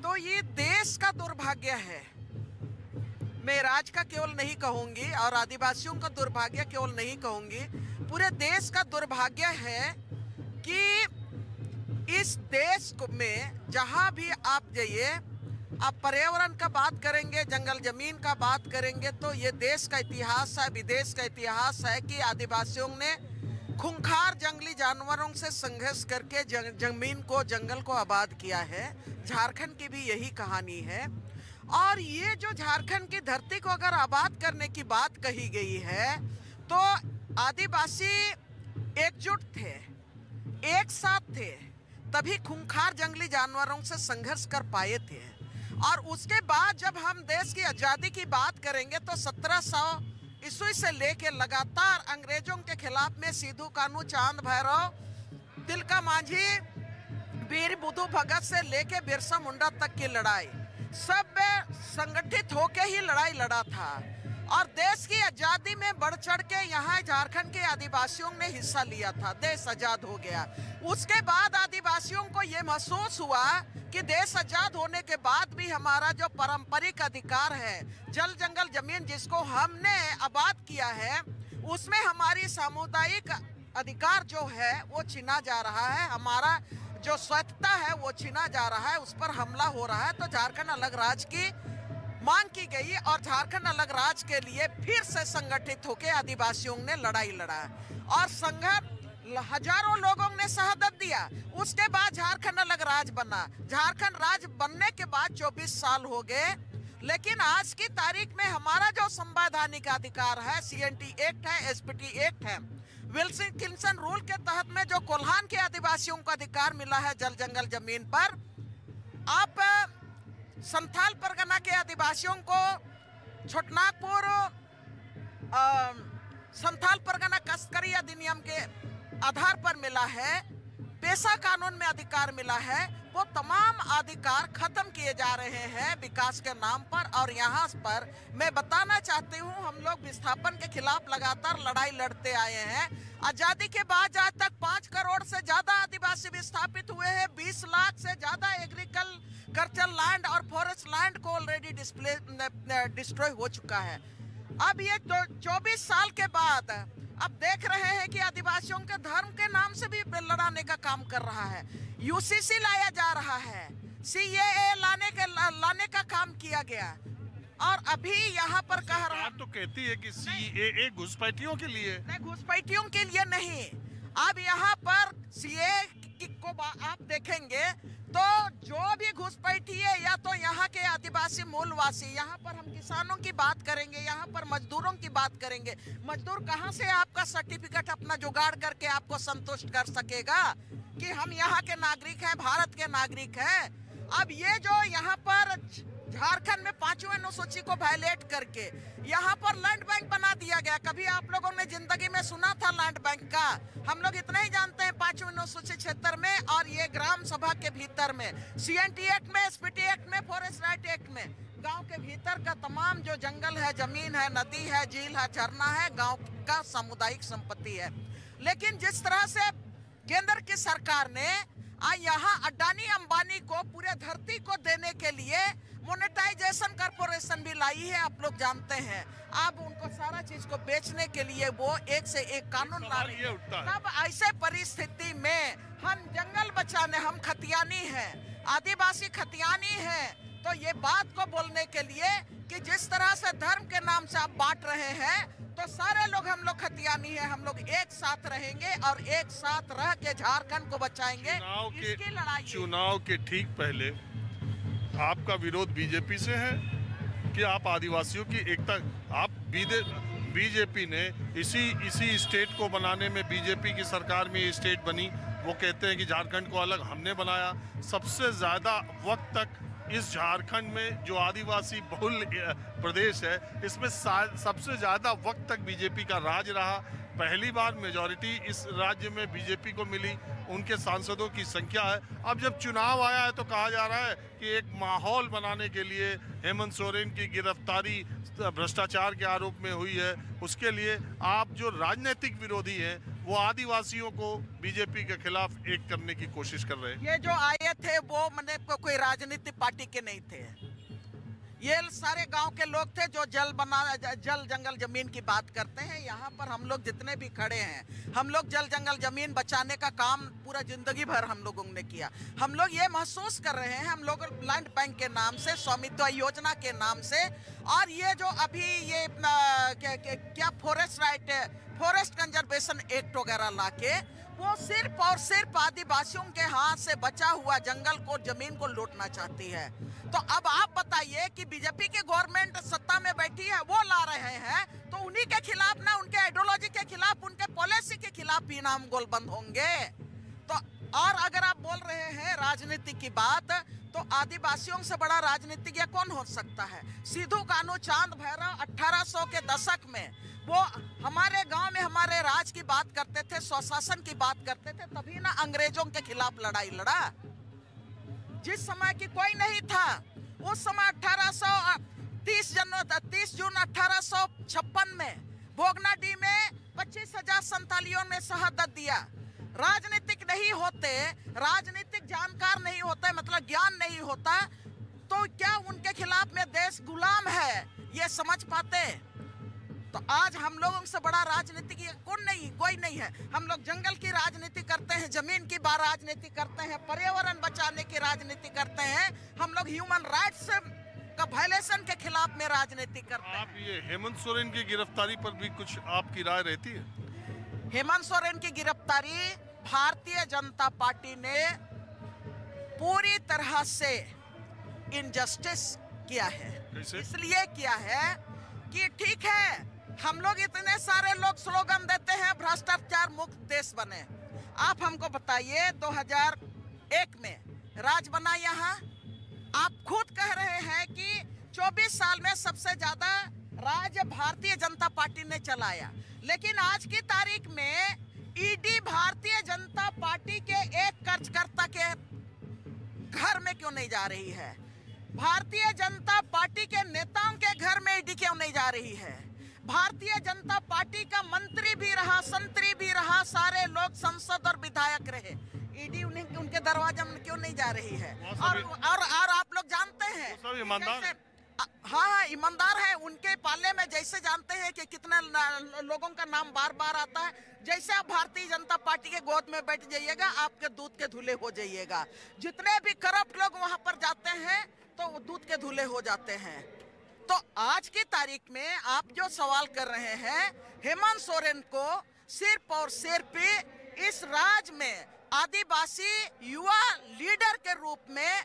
तो ये देश का दुर्भाग्य है। मैं राज का केवल नहीं कहूँगी और आदिवासियों का दुर्भाग्य केवल नहीं कहूँगी। पूरे देश का दुर्भाग्य है कि इस देश में जहाँ भी आप जाइए आप पर्यावरण का बात करेंगे जंगल ज़मीन का बात करेंगे तो ये देश का इतिहास है विदेश का इतिहास है कि आदिवासियों ने खूंखार जंगली जानवरों से संघर्ष करके जंग, ज़मीन को जंगल को आबाद किया है। झारखंड की भी यही कहानी है। और ये जो झारखंड की धरती को अगर आबाद करने की बात कही गई है तो आदिवासी एकजुट थे एक साथ थे। तभी खूंखार जंगली जानवरों से संघर्ष कर पाए थे। और उसके बाद जब हम देश की आज़ादी की बात करेंगे तो 1700 ईस्वी से लेके लगातार अंग्रेज़ों के खिलाफ में सिद्धू कानू चाँद भैरव, तिलका मांझी, वीर बुद्धू भगत से लेके बिरसा मुंडा तक की लड़ाई। सब संगठित होके ही लड़ाई लड़ा था। और देश की आज़ादी में बढ़ चढ़ के यहाँ झारखंड के आदिवासियों ने हिस्सा लिया था, देश आज़ाद हो गया। उसके बाद आदिवासियों को ये महसूस हुआ कि देश आज़ाद होने के बाद भी हमारा जो पारंपरिक अधिकार है, जल जंगल ज़मीन जिसको हमने आबाद किया है, उसमें हमारी सामुदायिक अधिकार जो है, वो छीना जा रहा है। हमारा जो स्वच्छता है, वो छीना जा रहा है, उस पर हमला हो रहा है। तो झारखंड अलग राज्य की मांग की गई और झारखंड अलग राज्य के लिए फिर से संगठित होकर आदिवासियों ने लड़ाई लड़ा। और संघर्ष, हज़ारों लोगों ने शहादत दिया। उसके बाद झारखंड अलग राज्य बना। झारखंड राज्य बनने के बाद 24 साल हो गए। लेकिन आज की तारीख में हमारा जो संवैधानिक अधिकार है सीएनटी एक्ट है एसपीटी एक्ट है, विल्सन किल्सन रूल के तहत में जो कोल्हान के आदिवासियों को अधिकार मिला है जल जंगल ज़मीन पर, आप संथाल परगना के आदिवासियों को छोटनागपुर संथाल परगना कस्करी अधिनियम के आधार पर मिला है, पेशा कानून में अधिकार मिला है, वो तमाम अधिकार खत्म किए जा रहे हैं विकास के नाम पर और यहाँ पर। मैं बताना चाहती हूँ, हम लोग विस्थापन के खिलाफ लगातार लड़ाई लड़ते आए हैं। आज़ादी के बाद आज तक पाँच करोड़ से ज़्यादा आदिवासी विस्थापित हुए हैं, बीस लाख से ज़्यादा एग्रीकल कल्चर लैंड और फॉरेस्ट लैंड को ऑलरेडी डिस्प्ले डिस्ट्रॉय हो चुका है। अब ये चौबीस साल के बाद अब देख रहे हैं कि आदिवासियों के धर्म के नाम से भी लड़ाने का काम कर रहा है। यूसीसी लाया जा रहा है। सीएए लाने के लाने का काम किया गया। और अभी यहाँ पर कह रहा तो कहती है कि सीएए घुसपैठियों के लिए। नहीं घुसपैठियों के लिए नहीं। अब यहाँ पर सीए को आप देखेंगे तो जो भी घुसपैठी है, या तो यहाँ के आदिवासी मूलवासी, यहाँ पर हम किसानों की बात करेंगे, यहाँ पर मजदूरों की बात करेंगे। मजदूर कहाँ से आपका सर्टिफिकेट अपना जुगाड़ करके आपको संतुष्ट कर सकेगा कि हम यहाँ के नागरिक हैं, भारत के नागरिक हैं? अब ये जो यहाँ पर झारखंड में पाँचवें अनुसूची को वायलेट करके यहाँ पर लैंड बैंक बना दिया गया। कभी आप लोगों ने ज़िंदगी में सुना था लैंड बैंक का? हम लोग इतना ही जानते हैं पाँचवें अनुसूची क्षेत्र में और ये ग्राम सभा के भीतर में सीएनटी एक्ट में एसपीटी एक्ट में फॉरेस्ट राइट एक्ट में। गाँव के भीतर का तमाम जो जंगल है, ज़मीन है, नदी है, झील है, झरना है, गाँव का सामुदायिक संपत्ति है। लेकिन जिस तरह से केंद्र की सरकार ने यहाँ अडानी अंबानी को पूरे धरती को देने के लिए मोनेटाइजेशन कॉरपोरेशन भी लाई है आप लोग जानते हैं। अब उनको सारा चीज़ को बेचने के लिए वो एक से एक कानून ला रही है। तब ऐसे परिस्थिति में हम जंगल बचाने हम खतियानी हैं आदिवासी खतियानी हैं तो ये बात को बोलने के लिए कि जिस तरह से धर्म के नाम से आप बांट रहे हैं तो सारे लोग हम लोग खतियानी है हम लोग एक साथ रहेंगे और एक साथ रह के झारखंड को बचाएँगे। चुनाव के लड़ाई चुनाव के ठीक पहले आपका विरोध बीजेपी से है कि आप आदिवासियों की एकता, आप बीजेपी ने इसी इसी स्टेट को बनाने में, बीजेपी की सरकार में ये स्टेट बनी, वो कहते हैं कि झारखंड को अलग हमने बनाया। सबसे ज़्यादा वक्त तक इस झारखंड में जो आदिवासी बहुल प्रदेश है, इसमें सबसे ज़्यादा वक्त तक बीजेपी का राज रहा। पहली बार मेजॉरिटी इस राज्य में बीजेपी को मिली, उनके सांसदों की संख्या है। अब जब चुनाव आया है तो कहा जा रहा है कि एक माहौल बनाने के लिए हेमंत सोरेन की गिरफ्तारी, भ्रष्टाचार के आरोप में हुई है। उसके लिए आप जो राजनीतिक विरोधी हैं, वो आदिवासियों को बीजेपी के खिलाफ एक करने की कोशिश कर रहे हैं। ये जो आए थे वो मैंने कोई राजनीतिक पार्टी के नहीं थे। ये सारे गाँव के लोग थे जो जल बना जल जंगल ज़मीन की बात करते हैं। यहाँ पर हम लोग जितने भी खड़े हैं हम लोग जल जंगल ज़मीन बचाने का काम पूरा ज़िंदगी भर हम लोगों ने किया। हम लोग ये महसूस कर रहे हैं हम लोग लैंड बैंक के नाम से स्वामित्व योजना के नाम से और ये जो अभी ये क्या, क्या, क्या forest right forest conservation act वगैरह लाके वो सिर्फ़ और सिर्फ़ आदिवासियों के हाथ से बचा हुआ जंगल को, ज़मीन को लूटना चाहती है। तो अब आप बताइए कि बीजेपी की गवर्नमेंट सत्ता में बैठी है, वो ला रहे हैं तो उन्हीं के खिलाफ ना, उनके आइडियोलॉजी के खिलाफ, उनके पॉलिसी के खिलाफ भी ना हम गोलबंद होंगे। तो और अगर आप बोल रहे हैं राजनीति की बात तो आदिवासियों से बड़ा राजनीतिज्ञ कौन हो सकता है? सिद्धू कानू चाँद भैरव 1800 के दशक में वो हमारे गाँव में हमारे राज की बात करते थे, स्वशासन की बात करते थे, तभी ना अंग्रेज़ों के खिलाफ लड़ाई लड़ा। जिस समय की कोई नहीं था, उस समय 1830 जनवरी 30 जून अठारह सौ छप्पन में भोगनाडी में पच्चीस हज़ार संतालियों ने शहादत दिया। राजनीतिक नहीं होते, राजनीतिक जानकार नहीं होते मतलब ज्ञान नहीं होता तो क्या उनके खिलाफ में देश गुलाम है, ये समझ पाते? तो आज हम लोगों से बड़ा राजनीतिक कौन नहीं कोई नहीं है। हम लोग जंगल की राजनीति करते हैं ज़मीन की बार राजनीति करते हैं पर्यावरण बचाने की राजनीति करते हैं। हम लोग ह्यूमन राइट्स का वायलेशन के खिलाफ में राजनीति करते हैं। आप ये हेमंत सोरेन की गिरफ्तारी पर भी कुछ आपकी राय रहती है? हेमंत सोरेन की गिरफ्तारी भारतीय जनता पार्टी ने पूरी तरह से इनजस्टिस किया है। इसलिए किया है कि ठीक है हम लोग इतने सारे लोग स्लोगन देते हैं, भ्रष्टाचार मुक्त देश बने। आप हमको बताइए 2001 में राज बना यहाँ? आप खुद कह रहे हैं कि 24 साल में सबसे ज़्यादा राज भारतीय जनता पार्टी ने चलाया। लेकिन आज की तारीख में ईडी भारतीय जनता पार्टी के एक कार्यकर्ता के घर में क्यों नहीं जा रही है? भारतीय जनता पार्टी के नेताओं के घर में ईडी क्यों नहीं जा रही है? भारतीय जनता पार्टी का मंत्री भी रहा संतरी भी रहा सारे लोग संसद और विधायक रहे। ईडी उन्हें उनके दरवाजे में क्यों नहीं जा रही है? और और, और आप लोग जानते हैं ईमानदार हाँ। हाँ ईमानदार है उनके पाले में जैसे जानते हैं कि कितने लोगों का नाम बार बार आता है जैसे आप भारतीय जनता पार्टी के गोद में बैठ जाइएगा आपके दूध के धुले हो जाइएगा। जितने भी करप्ट लोग वहाँ पर जाते हैं तो दूध के धुले हो जाते हैं। तो आज की तारीख में आप जो सवाल कर रहे हैं, हेमंत सोरेन को सिर्फ़ और सिर्फ़ इस राज्य में आदिवासी युवा लीडर के रूप में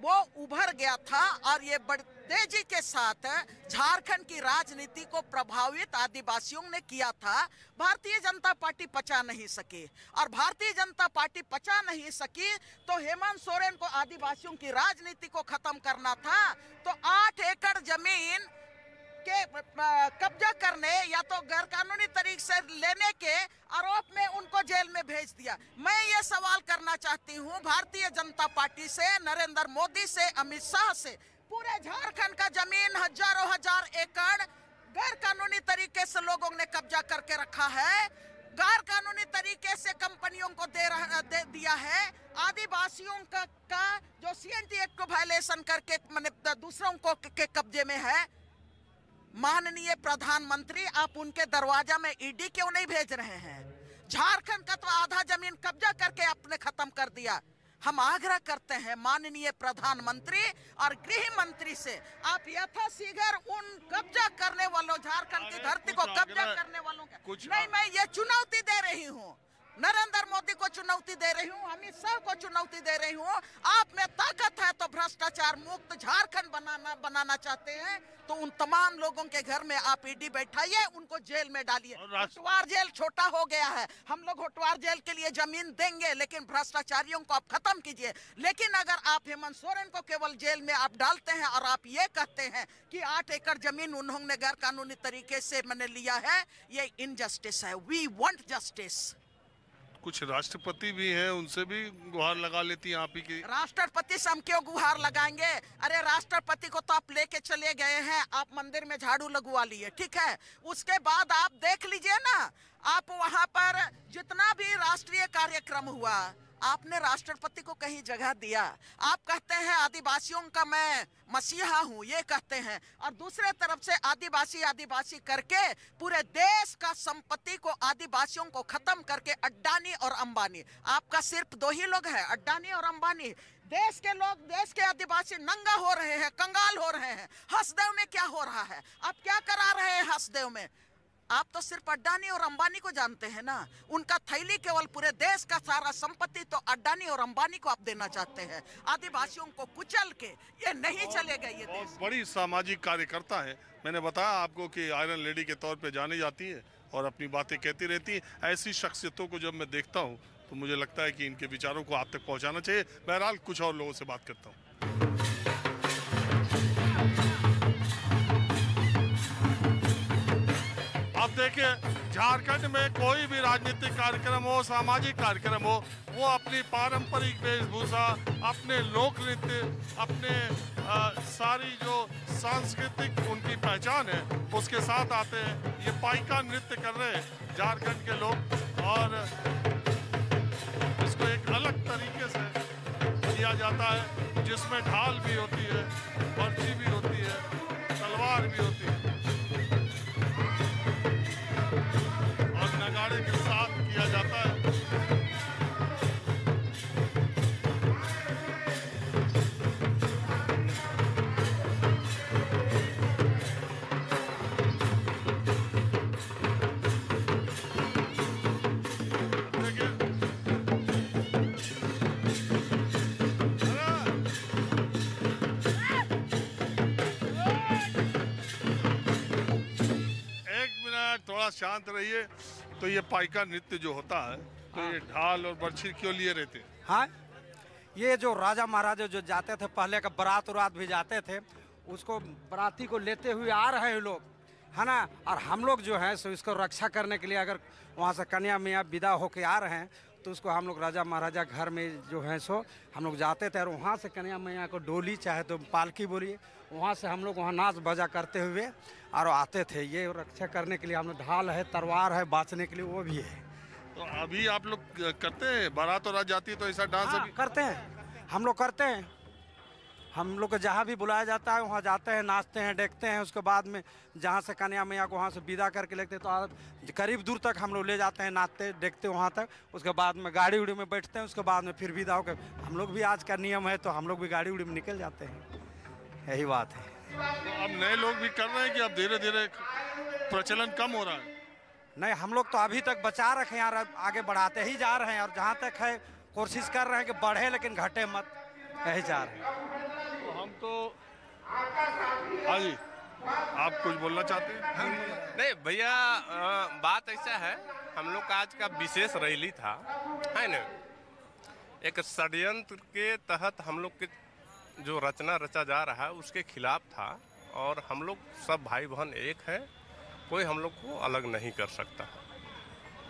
वो उभर गया था और ये बड़ी तेज़ी के साथ झारखंड की राजनीति को प्रभावित आदिवासियों ने किया था। भारतीय जनता पार्टी पचा नहीं सकी। और भारतीय जनता पार्टी पचा नहीं सकी तो हेमंत सोरेन को आदिवासियों की राजनीति को खत्म करना था। तो आठ एकड़ ज़मीन के कब्जा करने या तो गैर कानूनी तरीके से लेने के आरोप में उनको जेल में भेज दिया। मैं ये सवाल करना चाहती हूँ, भारतीय जनता पार्टी से, नरेंद्र मोदी से, अमित शाह से पूरे झारखंड का ज़मीन हज़ारों हज़ार एकड़ गैर कानूनी तरीके से लोगों ने कब्जा करके रखा है। गैर कानूनी तरीके से कंपनियों को दे रहा दे दिया है। आदिवासियों का, का जो सीएनटी एक्ट को वायलेशन करके दूसरों को के कब्जे में है। माननीय प्रधानमंत्री आप उनके दरवाज़ा में ईडी क्यों नहीं भेज रहे हैं? झारखंड का तो आधा ज़मीन कब्जा करके आपने खत्म कर दिया। हम आग्रह करते हैं माननीय प्रधानमंत्री और गृह मंत्री से आप यथाशीघ्र उन कब्जा करने वालों झारखंड की धरती को कब्जा करने वालों का कुछ नहीं मैं ये चुनौती दे रही हूँ। नरेंद्र मोदी को चुनौती दे रही हूँ अमित शाह को चुनौती दे रही हूँ। आप में ताकत है तो भ्रष्टाचार मुक्त झारखंड बनाना बनाना चाहते हैं। तो उन तमाम लोगों के घर में आप ईडी बैठाइए उनको जेल में डालिए। होटवार जेल छोटा हो गया है। हम लोग होटवार जेल के लिए ज़मीन देंगे लेकिन भ्रष्टाचारियों को आप खत्म कीजिए। लेकिन अगर आप हेमंत सोरेन को केवल जेल में आप डालते हैं और आप ये कहते हैं कि आठ एकड़ ज़मीन उन्होंने गैर कानूनी तरीके से मैंने लिया है ये इनजस्टिस है। वी वॉन्ट जस्टिस कुछ राष्ट्रपति भी हैं, उनसे भी गुहार लगा लेती हैं आप ही की। राष्ट्रपति से हम क्यों गुहार लगाएँगे? अरे, राष्ट्रपति को तो आप लेके चले गए हैं, आप मंदिर में झाड़ू लगवा लिए, ठीक है? उसके बाद आप देख लीजिए ना, आप वहाँ पर जितना भी राष्ट्रीय कार्यक्रम हुआ आपने राष्ट्रपति को कहीं जगह दिया। आप कहते हैं, आदिवासियों का मैं मसीहा हूँ, ये कहते हैं। और दूसरे तरफ़ से आदिवासी आदिवासी करके पूरे देश का संपत्ति को आदिवासियों को खत्म करके अड्डानी और अंबानी। आपका सिर्फ़ दो ही लोग हैं, अड्डानी और अंबानी। देश के लोग, देश के आदिवासी नंगा हो रहे हैं, कंगाल हो रहे हैं। हसदेव में क्या हो रहा है? आप क्या करा रहे हैं हसदेव में? आप तो सिर्फ़ अड्डानी और अंबानी को जानते हैं ना। उनका थैली केवल पूरे देश का सारा संपत्ति तो अड्डानी और अंबानी को आप देना चाहते हैं। आदिवासियों को कुचल के ये नहीं चलेगा ये देश। बड़ी सामाजिक कार्यकर्ता है। मैंने बताया आपको कि आयरन लेडी के तौर पे जानी जाती है और अपनी बातें कहती रहती है। ऐसी शख्सियतों को जब मैं देखता हूँ तो मुझे लगता है कि इनके विचारों को आप तक पहुँचाना चाहिए। बहरहाल कुछ और लोगों से बात करता हूँ। देखिए झारखंड में कोई भी राजनीतिक कार्यक्रम हो सामाजिक कार्यक्रम हो वो अपनी पारंपरिक वेशभूषा अपने लोक नृत्य अपने अ, सारी जो सांस्कृतिक उनकी पहचान है उसके साथ आते हैं। ये पाइका नृत्य कर रहे हैं झारखंड के लोग और इसको एक अलग तरीके से किया जाता है जिसमें ढाल भी होती है पर्ची भी होती है तलवार भी होती है। शांत रहिए तो ये पाइका नृत्य जो होता है तो ये ढाल और बर्छी क्यों लिए रहते हैं? हाँ ये जो राजा महाराजा जो जाते थे पहले का बारात उरात भी जाते थे उसको बराती को लेते हुए आ रहे हैं लोग है ना? और हम लोग जो है सो इसको रक्षा करने के लिए अगर वहाँ से कन्या मियाँ विदा होके आ रहे हैं तो उसको हम लोग राजा महाराजा घर में जो है सो हम लोग जाते थे और वहाँ से कन्या मैया को डोली चाहे तो पालकी बोलिए वहाँ से हम लोग वहाँ नाच बजा करते हुए और आते थे। ये रक्षा करने के लिए हम लोग ढाल है तलवार है बाँचने के लिए वो भी है। तो अभी आप लोग करते हैं? बारात और रात जाती है तो ऐसा डांस हाँ, करते हैं। हम लोग करते हैं। हम लोग को जहाँ भी बुलाया जाता है वहाँ जाते हैं नाचते हैं देखते हैं। उसके बाद में जहाँ से कन्या मैया को वहाँ से विदा करके लेते हैं तो करीब दूर तक हम लोग ले जाते हैं नाचते देखते वहाँ तक। उसके बाद में गाड़ी उड़ी में बैठते हैं उसके बाद में फिर विदा होकर। हम लोग भी आज का नियम है तो हम लोग भी गाड़ी उड़ी में निकल जाते हैं। यही बात है। तो अब नए लोग भी कर रहे हैं कि अब धीरे धीरे प्रचलन कम हो रहा है। नहीं हम लोग तो अभी तक बचा रखे हैं और आगे बढ़ाते ही जा रहे हैं और जहाँ तक है कोशिश कर रहे हैं कि बढ़े लेकिन घटे मत यही जा रहे हैं। तो हम तो हाँ जी आप कुछ बोलना चाहते हैं? नहीं भैया बात ऐसा है हम लोग का आज का विशेष रैली था है ना? एक षड्यंत्र के तहत हम लोग के जो रचना रचा जा रहा है, उसके खिलाफ था और हम लोग सब भाई बहन एक है, कोई हम लोग को अलग नहीं कर सकता।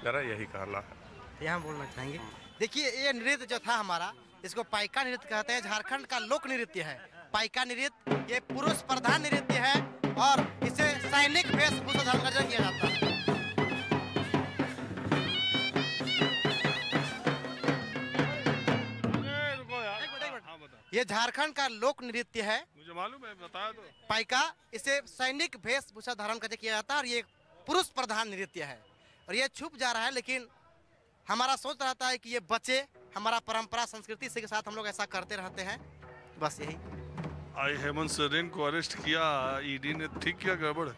मेरा यही कहना है। यहाँ बोलना चाहेंगे। देखिए, ये नृत्य जो था हमारा, इसको पाइका नृत्य कहते हैं। झारखंड का लोक नृत्य है। पाइका नृत्य, ये पुरुष प्रधान नृत्य है और इसे सैनिक वेशभूषा धारण किया जाता है। ये झारखंड का लोक नृत्य है। मुझे मालूम है बताया तो पाइका इसे सैनिक वेशभूषा धारण करके किया जाता है और ये पुरुष प्रधान नृत्य है। और ये छुप जा रहा है लेकिन हमारा सोच रहता है कि ये बचे हमारा परंपरा संस्कृति से के साथ हम लोग ऐसा करते रहते हैं। बस यही। आई हेमंत सोरेन को अरेस्ट किया ईडी ने ठीक किया गड़बड़।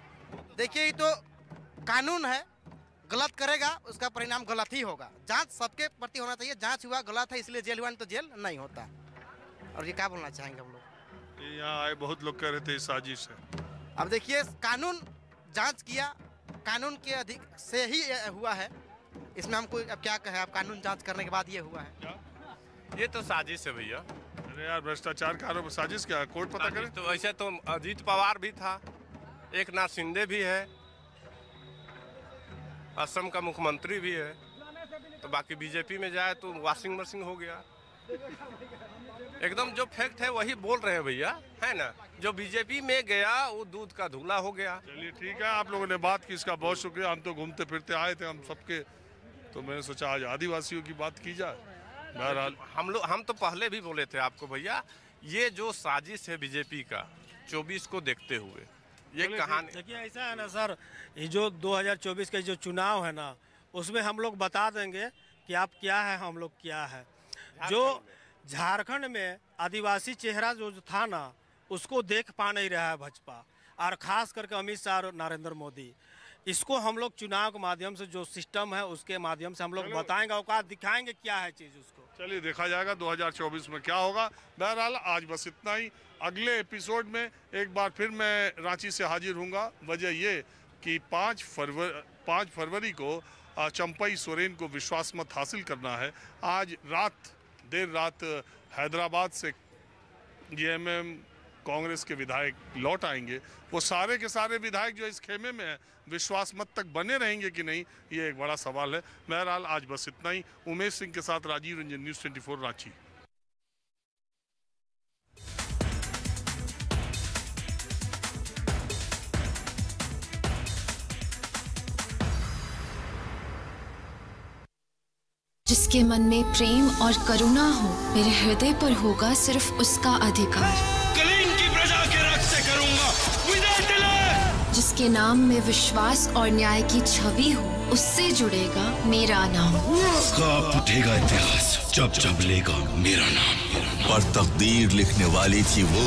देखिए ये तो कानून है गलत करेगा उसका परिणाम गलत ही होगा। जाँच सबके प्रति होना चाहिए जाँच हुआ गलत है इसलिए जेल हुआ नहीं तो जेल नहीं होता। और ये क्या बोलना चाहेंगे हम लोग? यहाँ आए बहुत लोग कह रहे थे साजिश है। अब देखिए कानून जाँच किया कानून के अधिक से ही हुआ है। इसमें हम कोई अब क्या कहें अब कानून जाँच करने के बाद ये हुआ है। ये तो साजिश है भैया। अरे यार भ्रष्टाचार का आरोप साजिश क्या है? कोर्ट पता करे? तो वैसे तो अजीत पवार भी था एक नाथ शिंदे भी है असम का मुख्यमंत्री भी है। तो बाकी बीजेपी में जाए तो वॉशिंग मशीन हो गया। एकदम जो फैक्ट है वही बोल रहे हैं भैया है ना? जो बीजेपी में गया वो दूध का धुला हो गया। चलिए ठीक है आप लोगों ने बात की इसका बहुत शुक्रिया। हम तो घूमते फिरते आए थे हम सबके तो मैंने सोचा आज आदिवासियों की बात की जाए। बहरहाल हम लोग हम तो पहले भी बोले थे आपको भैया ये जो साजिश है बीजेपी का 24 को देखते हुए ये कहानी देखिए ऐसा है ना सर ये जो 2024 का जो चुनाव है ना उसमें हम लोग बता देंगे कि आप क्या है हम लोग क्या है। जो झारखंड में आदिवासी चेहरा जो था ना उसको देख पा नहीं रहा है भाजपा। और खास करके अमित शाह और नरेंद्र मोदी। इसको हम लोग चुनाव के माध्यम से जो सिस्टम है उसके माध्यम से हम लोग बताएँगे औकात दिखाएँगे क्या है चीज़ उसको। चलिए देखा जाएगा 2024 में क्या होगा। बहरहाल आज बस इतना ही। अगले एपिसोड में एक बार फिर मैं रांची से हाजिर हूँगा। वजह ये कि पाँच फरवरी पाँच फरवरी को चंपई सोरेन को विश्वास मत हासिल करना है। आज रात देर रात हैदराबाद से जीएमएम कांग्रेस के विधायक लौट आएँगे। वो सारे के सारे विधायक जो इस खेमे में हैं, विश्वास मत तक बने रहेंगे कि नहीं, ये एक बड़ा सवाल है। बहरहाल, आज बस इतना ही। उमेश सिंह के साथ राजीव रंजन न्यूज़ 24 रांची। जिसके मन में प्रेम और करुणा हो मेरे हृदय पर होगा सिर्फ़ उसका अधिकार। की प्रजा के रक्त से करूँगा। जिसके नाम में विश्वास और न्याय की छवि हो उससे जुड़ेगा मेरा नाम। काँप उठेगा इतिहास। जब जब लेगा मेरा नाम। पर तकदीर लिखने वाली थी वो